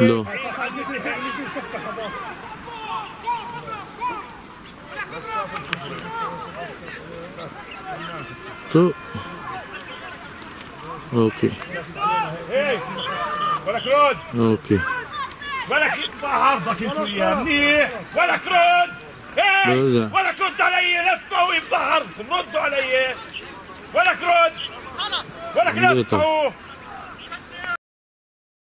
لو تو أوكي ولك رد أوكي ولك يقطع عرضك انت وياه منيح ولك رد هيك ولك رد علي لفه ويبقى عرضكم ردوا علي ولك رد ولك بيقطع. لفه